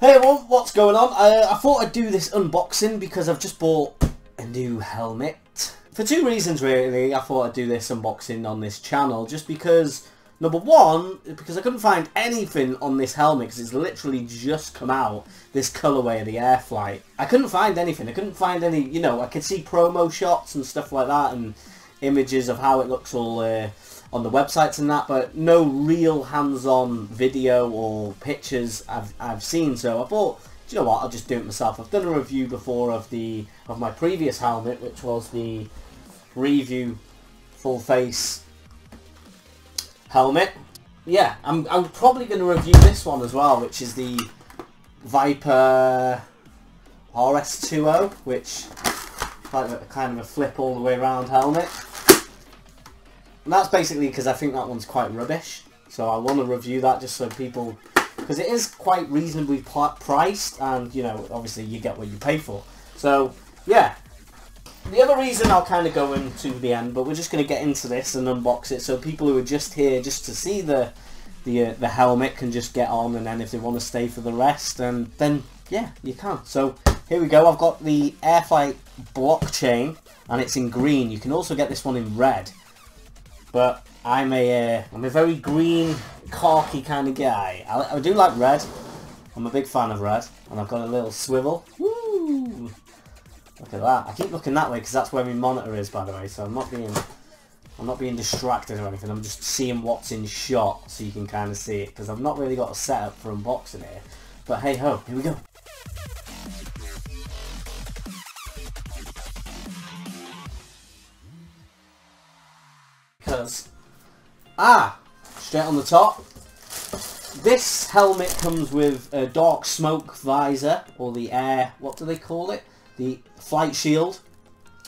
Hey everyone, what's going on? I, I thought I'd do this unboxing because I've just bought a new helmet. For two reasons really, I thought I'd do this unboxing on this channel. Just because, number one, because I couldn't find anything on this helmet because it's literally just come out, this colourway of the Airflight. I couldn't find anything. I couldn't find any, you know, I could see promo shots and stuff like that and images of how it looks all... Uh, on the websites and that, but no real hands-on video or pictures I've, I've seen. So I thought, do you know what, I'll just do it myself. I've done a review before of the of my previous helmet, which was the Reevu full face helmet. Yeah, I'm, I'm probably going to review this one as well, which is the Viper RS20, which kind of, kind of a flip all the way around helmet. And that's basically because I think that one's quite rubbish. So I want to review that just so people... Because it is quite reasonably priced and, you know, obviously you get what you pay for. So, yeah. The other reason I'll kind of go into the end, but we're just going to get into this and unbox it. So people who are just here just to see the the uh, the helmet can just get on and then if they want to stay for the rest, and then, yeah, you can. So here we go. I've got the Airflight blockchain and it's in green. You can also get this one in red. But I'm a uh, I'm a very green, khaki kind of guy. I, I do like red. I'm a big fan of red, and I've got a little swivel. Woo! Look at that. I keep looking that way because that's where my monitor is, by the way. So I'm not being I'm not being distracted or anything. I'm just seeing what's in shot so you can kind of see it because I've not really got a setup for unboxing here. But hey ho, here we go. Because ah straight on the top. This helmet comes with a dark smoke visor or the air what do they call it? The flight shield.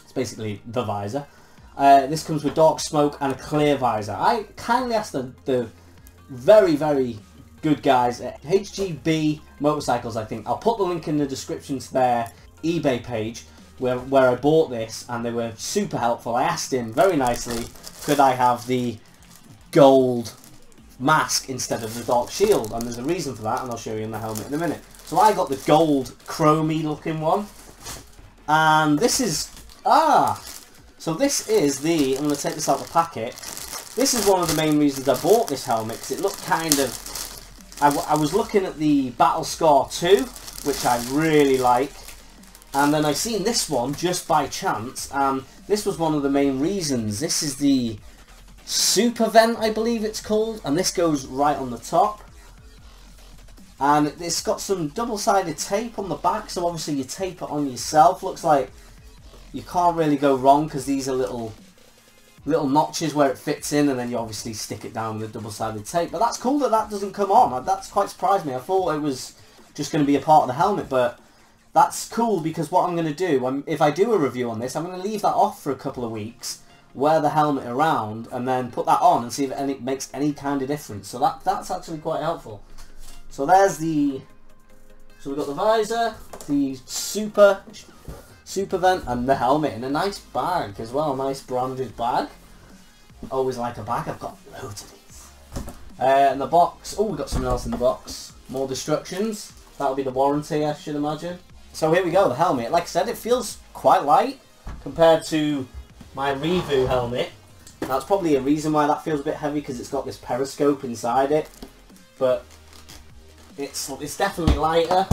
It's basically the visor. Uh, this comes with dark smoke and a clear visor. I kindly asked the, the very very good guys at HGB motorcycles I think. I'll put the link in the description to their eBay page where, where I bought this and they were super helpful. I asked him very nicely could I have the gold mask instead of the dark shield? And there's a reason for that, and I'll show you in the helmet in a minute. So I got the gold chromy looking one. And this is... Ah! So this is the... I'm going to take this out of the packet. This is one of the main reasons I bought this helmet, because it looked kind of... I, I was looking at the Battle Scar 2, which I really like. And then I seen this one just by chance, and this was one of the main reasons. This is the Super Vent, I believe it's called, and this goes right on the top. And it's got some double-sided tape on the back, so obviously you tape it on yourself. Looks like you can't really go wrong because these are little little notches where it fits in and then you obviously stick it down with a double-sided tape. But that's cool that that doesn't come on. That's quite surprised me. I thought it was just going to be a part of the helmet, but that's cool because what I'm going to do, I'm, if I do a review on this, I'm going to leave that off for a couple of weeks, wear the helmet around, and then put that on and see if it makes any kind of difference. So that that's actually quite helpful. So there's the, so we've got the visor, the super, super vent, and the helmet in a nice bag as well, a nice branded bag. Always like a bag, I've got loads of these. Uh, and the box, oh, we've got something else in the box. More destructions. That'll be the warranty, I should imagine. So here we go, the helmet. Like I said, it feels quite light compared to my Reevu helmet. That's probably a reason why that feels a bit heavy because it's got this periscope inside it. But it's it's definitely lighter.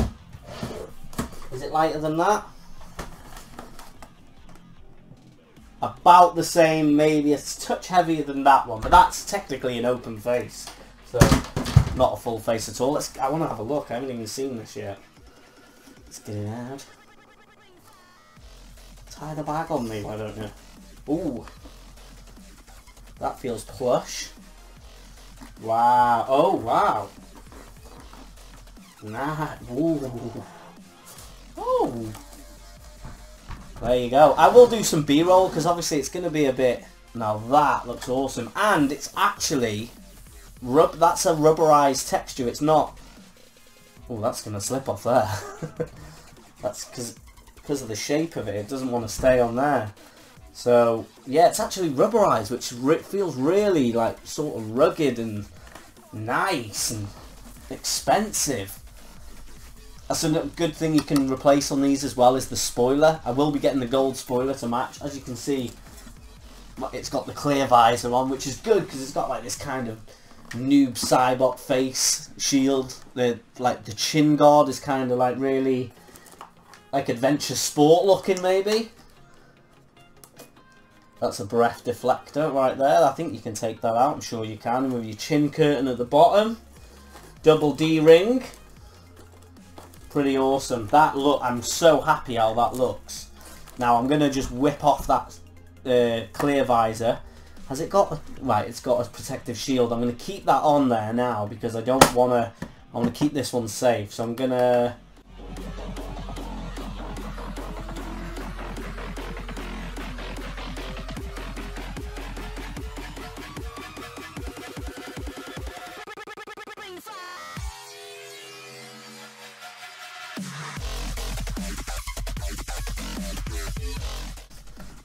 Is it lighter than that? About the same, maybe a touch heavier than that one, but that's technically an open face. So, not a full face at all. Let's. I want to have a look. I haven't even seen this yet. Let's get it out. Tie the bag on me, why don't you? Ooh. That feels plush. Wow. Oh, wow. Nah. Ooh. Oh. There you go. I will do some B-roll because obviously it's going to be a bit... Now that looks awesome. And it's actually... Rub. That's a rubberized texture. It's not Oh, that's going to slip off there. that's because because of the shape of it. It doesn't want to stay on there. So, yeah, it's actually rubberized, which re feels really, like, sort of rugged and nice and expensive. That's a good thing you can replace on these as well is the spoiler. I will be getting the gold spoiler to match. As you can see, it's got the clear visor on, which is good because it's got like this kind of noob cybot face shield. The like the chin guard is kind of like really like adventure sport looking maybe. That's a breath deflector right there. I think you can take that out. I'm sure you can with your chin curtain at the bottom. Double D ring. Pretty awesome. That look, I'm so happy how that looks. Now I'm to just whip off that uh, clear visor. Has it got, right, it's got a protective shield. I'm going to keep that on there now because I don't want to, I want to keep this one safe. So I'm going to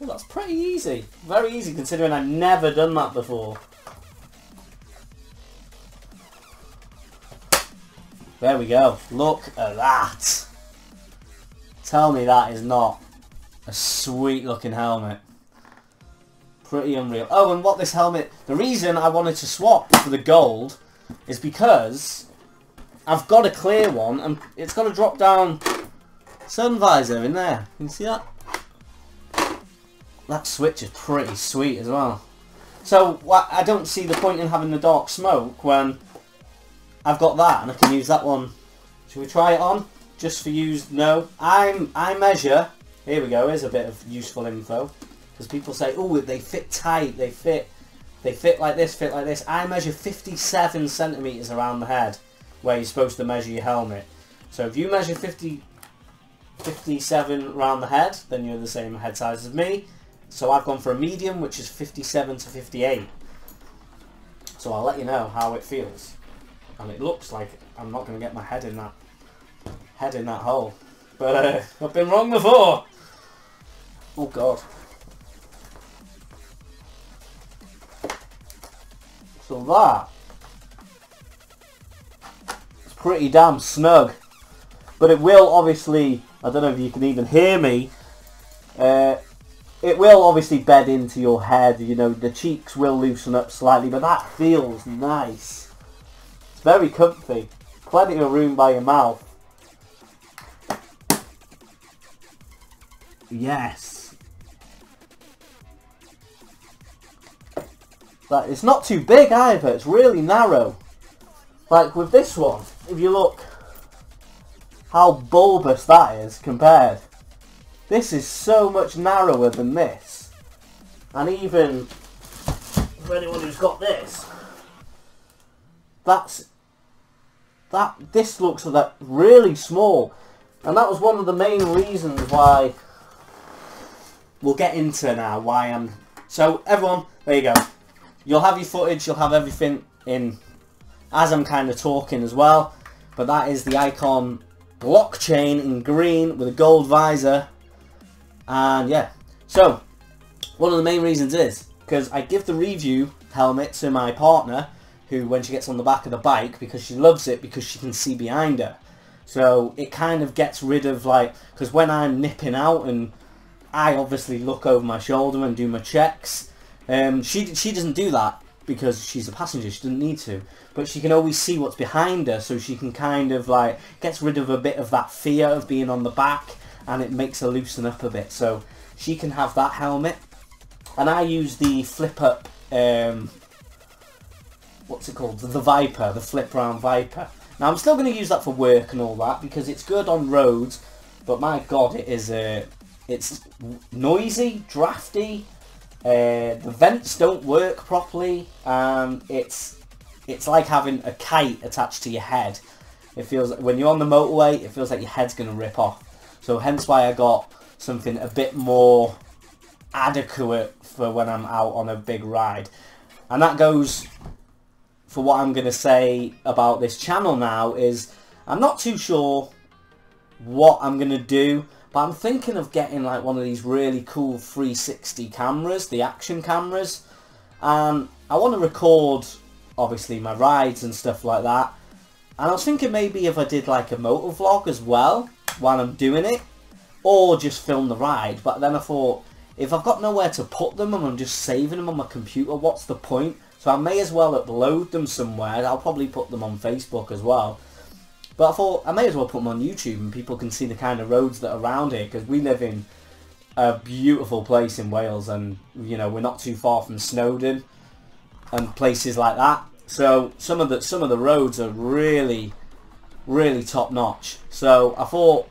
Well, that's pretty easy. Very easy considering I've never done that before. There we go. Look at that. Tell me that is not a sweet looking helmet. Pretty unreal. Oh, and what this helmet... The reason I wanted to swap for the gold is because I've got a clear one and it's got a drop down sun visor in there. Can you see that? That switch is pretty sweet as well. So I don't see the point in having the dark smoke when I've got that and I can use that one. Should we try it on? Just for use? No. I'm I measure. Here we go. Here's a bit of useful info because people say, oh, they fit tight. They fit. They fit like this. Fit like this. I measure 57 centimeters around the head, where you're supposed to measure your helmet. So if you measure 50, 57 around the head, then you're the same head size as me. So I've gone for a medium, which is 57 to 58. So I'll let you know how it feels. And it looks like I'm not going to get my head in that head in that hole. But uh, I've been wrong before. Oh God. So that it's pretty damn snug. But it will obviously, I don't know if you can even hear me, uh, it will obviously bed into your head, you know, the cheeks will loosen up slightly, but that feels nice. It's very comfy. Plenty of room by your mouth. Yes. But it's not too big either, it's really narrow. Like with this one, if you look how bulbous that is compared this is so much narrower than this. And even for anyone who's got this, that's that this looks that really small. And that was one of the main reasons why we'll get into now why I'm so everyone, there you go. You'll have your footage, you'll have everything in as I'm kind of talking as well. But that is the Icon blockchain in green with a gold visor and yeah, so one of the main reasons is because I give the Reevu helmet to my partner who when she gets on the back of the bike because she loves it because she can see behind her. So it kind of gets rid of like, because when I'm nipping out and I obviously look over my shoulder and do my checks, um, she, she doesn't do that because she's a passenger, she doesn't need to. But she can always see what's behind her so she can kind of like, gets rid of a bit of that fear of being on the back and it makes her loosen up a bit. So she can have that helmet. And I use the flip up, um, what's it called? The Viper, the flip round Viper. Now I'm still going to use that for work and all that because it's good on roads, but my god, it is uh, it's noisy, drafty. Uh, the vents don't work properly. Um, it's it's like having a kite attached to your head. It feels when you're on the motorway, it feels like your head's going to rip off. So hence why I got something a bit more adequate for when I'm out on a big ride. And that goes for what I'm going to say about this channel now is I'm not too sure what I'm going to do but I'm thinking of getting like one of these really cool 360 cameras, the action cameras. And I want to record obviously my rides and stuff like that. And I was thinking maybe if I did like a motor vlog as well while I'm doing it, or just film the ride. But then I thought, if I've got nowhere to put them and I'm just saving them on my computer, what's the point? So I may as well upload them somewhere. I'll probably put them on Facebook as well. But I thought I may as well put them on YouTube and people can see the kind of roads that are around here because we live in a beautiful place in Wales and you know we're not too far from Snowdon and places like that. So some of the some of the roads are really really top notch. So I thought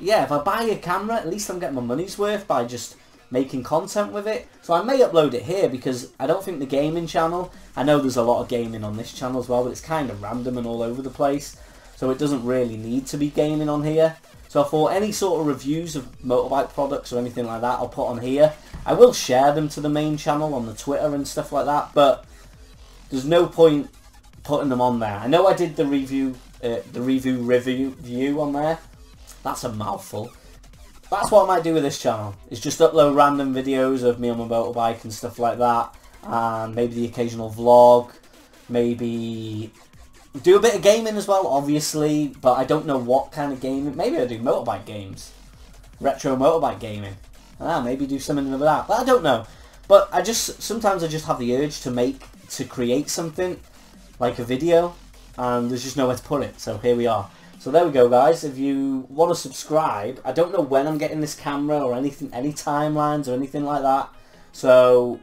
yeah, if I buy a camera, at least I'm getting my money's worth by just making content with it. So I may upload it here because I don't think the gaming channel, I know there's a lot of gaming on this channel as well, but it's kind of random and all over the place. So it doesn't really need to be gaming on here. So I thought any sort of reviews of motorbike products or anything like that I'll put on here. I will share them to the main channel on the Twitter and stuff like that, but there's no point putting them on there. I know I did the review, uh, the review review view on there. That's a mouthful. That's what I might do with this channel. Is just upload random videos of me on my motorbike and stuff like that, and maybe the occasional vlog, maybe do a bit of gaming as well, obviously, but I don't know what kind of gaming. Maybe I do motorbike games. Retro motorbike gaming. Ah, maybe do something with that. But I don't know. But I just, sometimes I just have the urge to make, to create something, like a video, and there's just nowhere to put it. So here we are. So there we go, guys. If you want to subscribe, I don't know when I'm getting this camera or anything, any timelines or anything like that. So,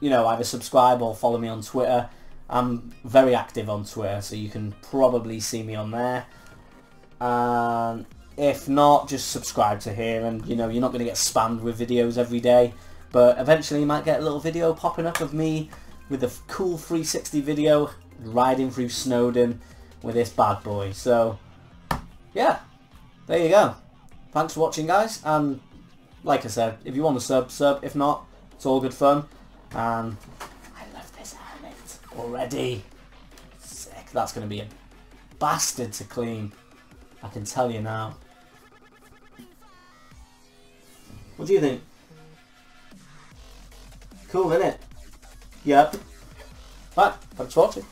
you know, either subscribe or follow me on Twitter. I'm very active on Twitter, so you can probably see me on there. And if not, just subscribe to here, and you know you're not going to get spammed with videos every day. But eventually, you might get a little video popping up of me with a cool 360 video riding through Snowdon with this bad boy. So, yeah, there you go. Thanks for watching, guys. And like I said, if you want to sub, sub. If not, it's all good fun. And I love this helmet already. Sick. That's going to be a bastard to clean. I can tell you now. What do you think? Cool, isn't it? Yep. Right, thanks for watching.